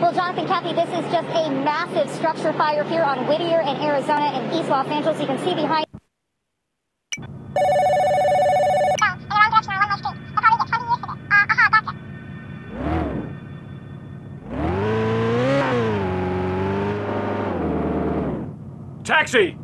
Well, Jonathan, Kathy, this is just a massive structure fire here on Whittier in Arizona and East Los Angeles. You can see behind. Taxi!